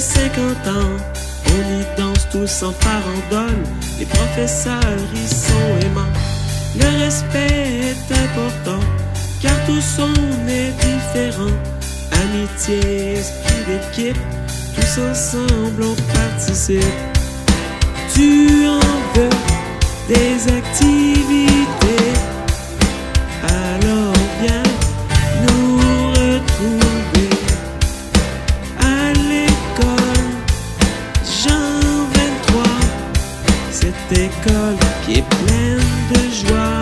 50 ans. On y danse tous en farandole. Les professeurs y sont aimants. Le respect est important, car tous on est différents. Amitié, esprit d'équipe, tous ensemble on participe. Tu en veux des activités, cette école qui est pleine de joie.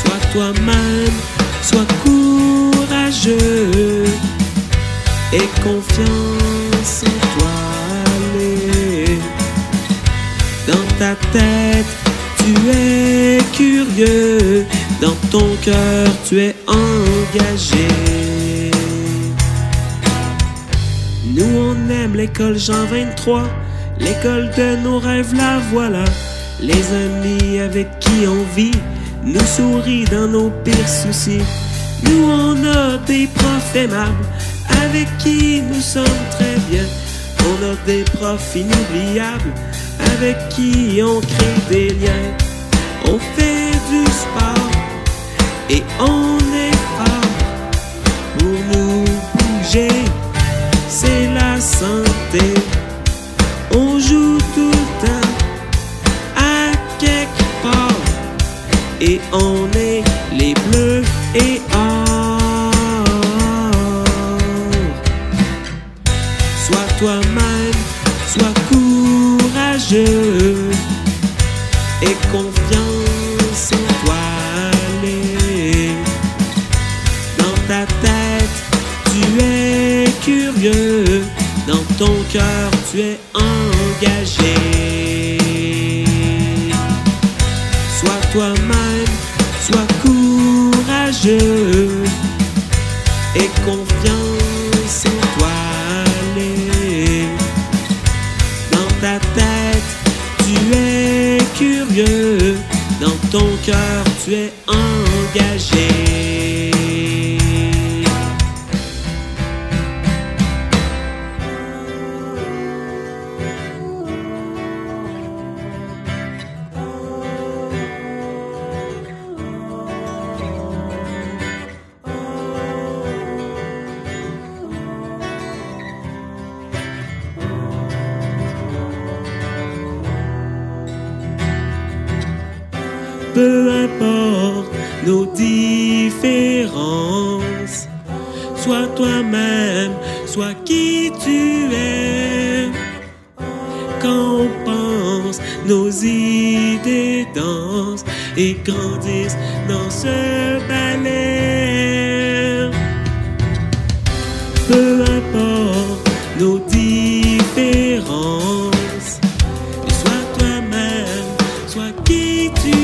Sois toi-même, sois courageux et confiance en toi. Allez. Dans ta tête, tu es curieux, dans ton cœur, tu es engagé. L'école Jean 23, l'école de nos rêves, la voilà. Les amis avec qui on vit, nous sourient dans nos pires soucis. Nous on a des profs aimables, avec qui nous sommes très bien. On a des profs inoubliables, avec qui on crée des liens. C'est la santé. On joue tout le temps à quelque part et on est les bleus et or. Sois toi-même, sois courageux et confiance dans ton cœur, tu es engagé. Sois toi-même, sois courageux et confiance en toi. Allez. Dans ta tête, tu es curieux, dans ton cœur, tu es engagé. Peu importe nos différences. Sois toi-même, sois qui tu es. Quand on pense, nos idées dansent et grandissent dans ce ballet. Peu importe nos différences. Sois toi-même, sois qui tu es.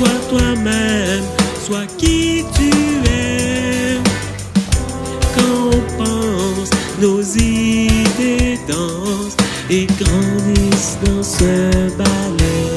Sois toi-même, sois qui tu es. Quand on pense, nos idées dansent et grandissent dans ce ballet.